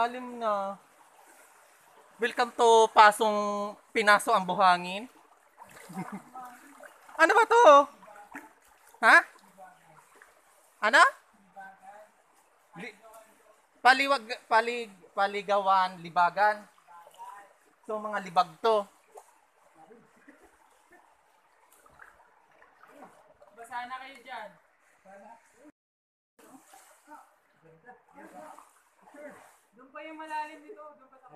Malalim na. Welcome to Pasong Pinaso ang Buhangin. ano ba to? Ha? Ano? Li- paliwag, palig, paligawan, libagan. So mga libag to. Basa na kayo dyan. Doon pa yung malalim dito. Doon pa sa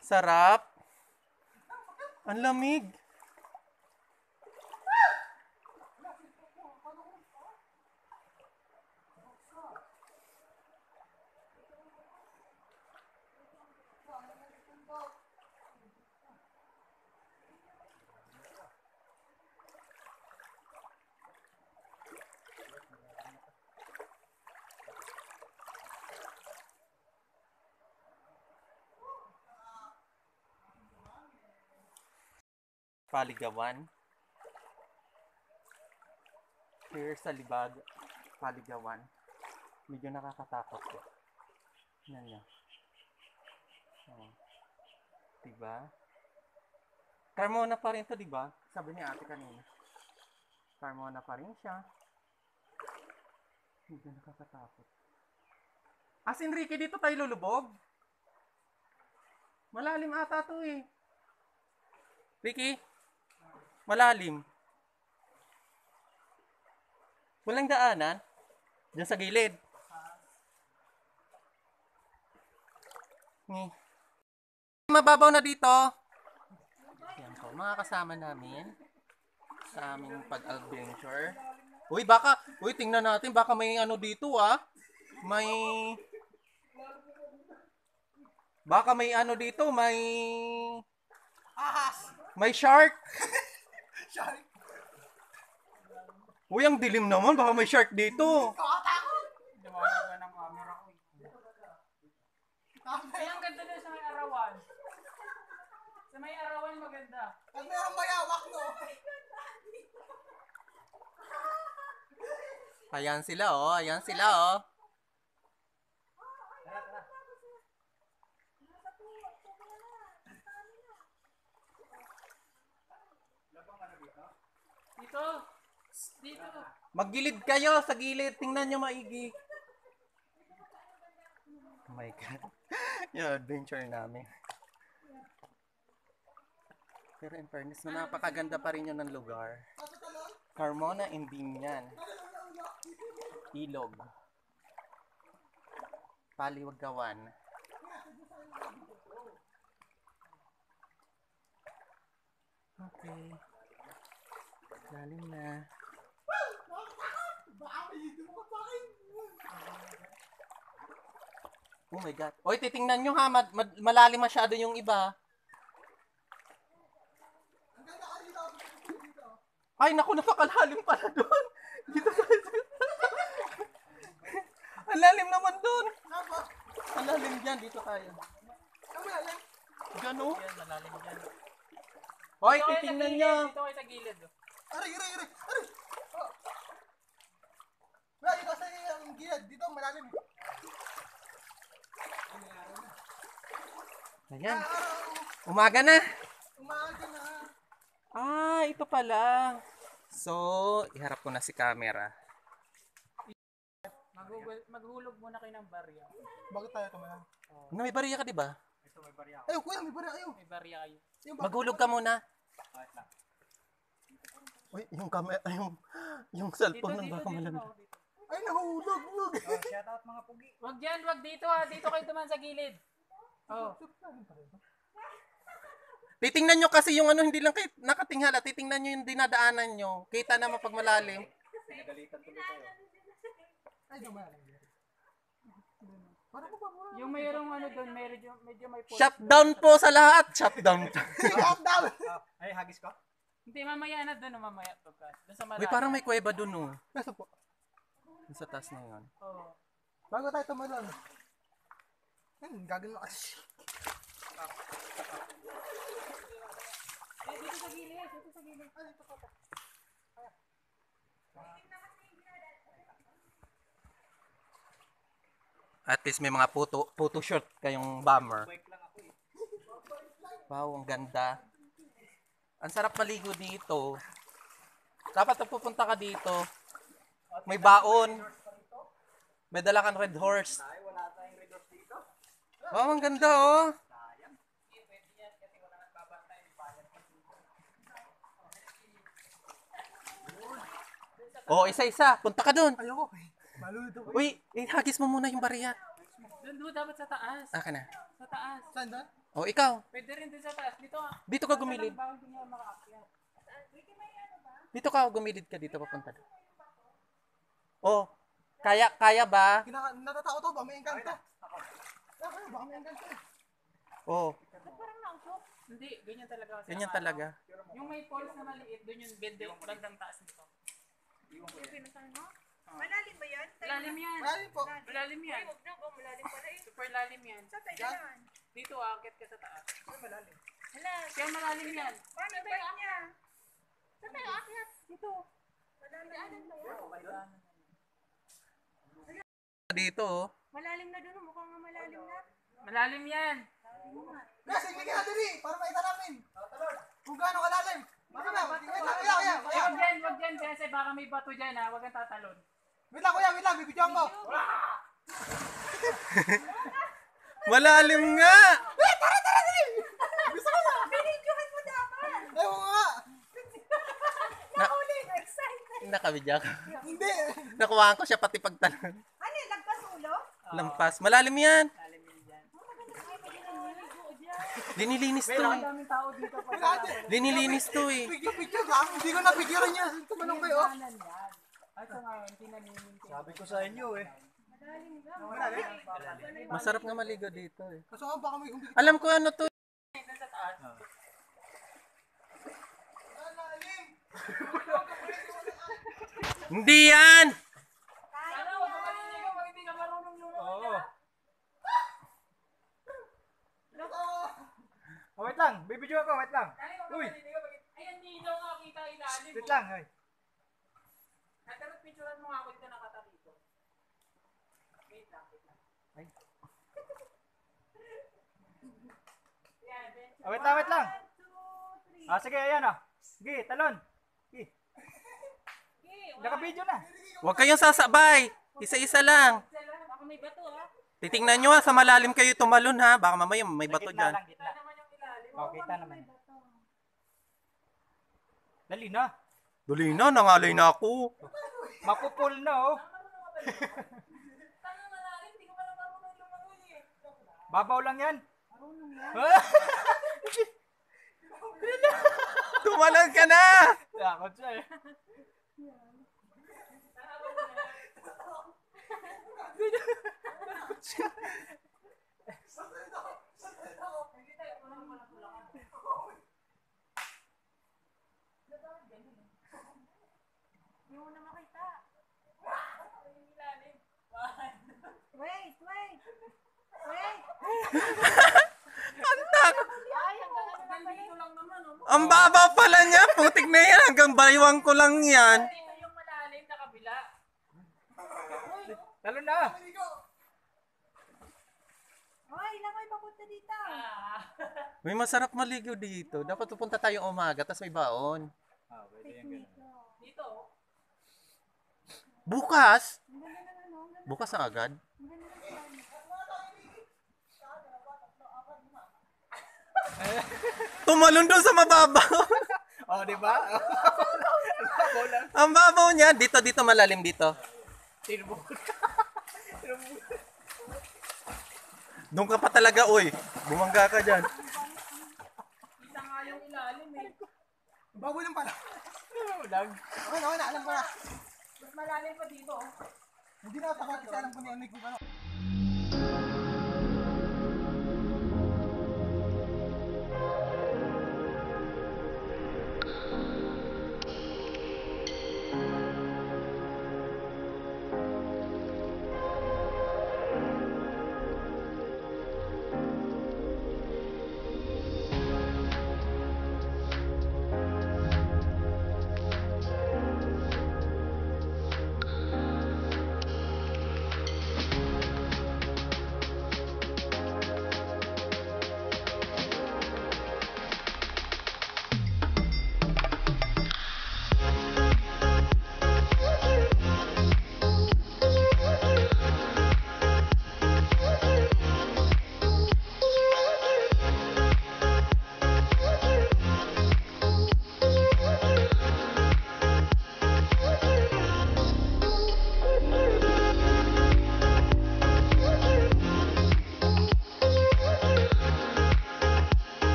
Sarap. Ang lamig. Paligawan. Here sa libag, paligawan. Medyo nakakatakot to. Yan niya. Oh. Diba? Carmona pa rin to, diba? Sabi ni ate kanina. Carmona pa rin siya. Medyo nakakatakot. As in, Ricky, dito tayo lulubog? Malalim ata to eh. Ricky, malalim. Walang daanan. Diyan sa gilid. Ni. Mababaw na dito. Yan po, mga kasama namin sa aming pag-adventure. Uy, baka, uy, tingnan natin, baka may ano dito ah. May, baka may ano dito, may, may shark. Shark! Uy, ang dilim naman, baka may shark dito. Liwanag na ng camera ko. Ay, ang ganda doon sa may arawan. Sa may arawan maganda. Pag merong mayawak, no? Ayan sila oh, ayan sila oh. Dito. Dito. Maggilid kayo sa gilid, tingnan nyo maigi. Oh my God. Yung adventure namin. Pero in fairness, na napakaganda pa rin yun ng lugar. Carmona Indinian. Ilog. Paliwagawan. Okay. Lalim na. Oh my God. Oy, titingnan nyo ha. Mad- mad- malalim masyado yung iba. Ay, naku, napakalalim pala doon. Dito tayo. Ang lalim naman doon. Ang lalim dyan. Dito tayo. Saba yan. Malalim yan. Hoy, sa titingnan nyo. Dito kayo sa gilid. oh. Aray, aray, aray. Aray. Oh. Wala, dito sa ang gilid. Dito, malalim. Ayan. Ah, Umaga na. umaga na. Ah, ito pala. So, iharap ko na si camera. Maghugul, maghulog muna kayo ng barya. Bakit tayo tumayan? Ano, may bariya ka, di ba? Ito may barya. Ayaw, kuya, may bara. Ayaw. May barya kayo. Maghulog ka muna. Uy, yung camera, yung, yung Dito, cellphone ng dito, baka dito. malamig. oh, dito. Ay, nahulog. Hulog. Wag dyan, wag dito ha. Dito kayo duman sa gilid. Oh. Titingnan nyo kasi yung ano, hindi lang kayo nakatinghala. Titingnan nyo yung dinadaanan nyo. Kita naman pag malalim. Ay, dumayan. Parang ko pa muna. Yung mayroong ano doon, medyo, medyo may. Shutdown po sa lahat. Shutdown. Calm down. Ay, hagis ko? Hindi, mamaya na doon, mamaya. Pagka, doon sa. Uy, parang may kuweba dun, oh. Nasa po. Yung Sa taas na yun. Oh. Bago tayo tumalon. Hmm, gagawin mo kasi. Eh, dito sa gilid, dito sa gilid. Ah, dito pa pa. At least may mga photo, photo shoot kayong bomber. Wow, ang ganda. Ang sarap maligo dito. Dapat pag pupunta ka dito, may baon. May dala kang red horse. Wow, ang ganda oh. Oh, isa-isa. Punta ka dun. Ayoko. Malulito ko. Uy, ihagis mo muna yung bariya. Doon, doon, dapat sa taas. Aka na. Sa taas. Saan doon? Oh, ikaw. Pwede rin din sa taas. Dito nga. Dito ka gumilid. Dito ka, gumilid ka dito papunta. Oh, kaya kaya ba? Kinaka natatakot ako, baka may engkanto. Baka baka may engkanto. Oh, Hindi, ganyan talaga. kasi ganyan ano. talaga. Yung may poles na maliit, doon yung bende, bandang taas nito. Malalim ba yan? Malalim yan. Malalim po. Malalim yan. Huwag na ba? Malalim pala eh. Super lalim yan. Sa tayo yan. Dito, akit ka sa taas. Hala, Kaya malalim yan. paano ba niya? Sa tayo akyat. Dito. Malalim ba yan? Dito, oh. Malalim na doon. Mukhang nga malalim na. Malalim yan. Kasi hindi ka dali, para makita namin. Kung gaano kalalim. Baka ba? Wait lang, kuya, kuya, Eh, kuya. wag dyan, wag dyan. Kasi baka may bato dyan ha. Wag kang tatalon. Wait lang, kuya, wait lang, bibidyoan ko. Malalim nga! Binidyohan mo dapat. Ayaw ko nga. Nahuli. Excited. Nakabidya ka. Hindi. Nakuhaan ko siya pati pagtanong. Ano yun? Lagpas ulo? Lampas. Malalim yan. Malalim yan dyan. Ay, na. Linilinis to. Ang eh. daming tao dito. Linilinis to eh. Picture, picture lang. Hindi ko napicturean niya. Tumanong kayo. Ay, so ngayon, hindi na nimintin. Sabi ko sa inyo eh. Masarap nga maligo dito eh. Kaso nga baka may humigit. Alam ko ano to. Sa taas. Malalim. Hindi yan! Oh, wait lang. Bibidyo ako, wait lang. Uy. Ayan, di daw nga kita ilalim. Wait lang, ay. At pero picturean mo nga ako dito nakatarito. Wait lang, wait lang. Ay. Oh, wait lang, wait lang. Ah, sige, ayan ah. Sige, talon. Sige. Naka-video na. Huwag kayong sasabay. Isa-isa lang. Baka may bato ha. Titingnan nyo ha, sa malalim kayo tumalon ha. Baka mamaya may bato dyan. lang, gitna. naman yung ilalim. Oh, kita naman. Dali na. Dali na, nangalay na ako. Mapupul na oh. Tanong malalim, hindi ko pala marunong lumangoy eh. Babaw lang yan. Tumalon ka na! Takot siya eh. Hindi mo na makita. Wait, wait. Wait. Naman, oh. Ang babaw pala niya! Putik na yan! Hanggang baywang ko lang yan! Dito yung malalim na kabila. Talon na. Hoy, ilang kayo papunta dito? May masarap maligo dito. Dapat pupunta tayong umaga, tapos may baon. Ah, pwede yan ganun. Dito. Bukas! Ang ano, ang Bukas na agad. ang ganda ng plan. Tumalon doon sa mababaw! Oh, di ba? Ang babaw niya! Dito, dito, malalim dito. Tinubog. Doon ka pa talaga, oy. Bumangga ka dyan. Isa nga yung ilalim, eh. Baboy lang pala. Lang. Okay na, okay na. Alam ko na. Mas malalim pa dito, oh. Hindi na ako takot alam ko ni Anik kung ano.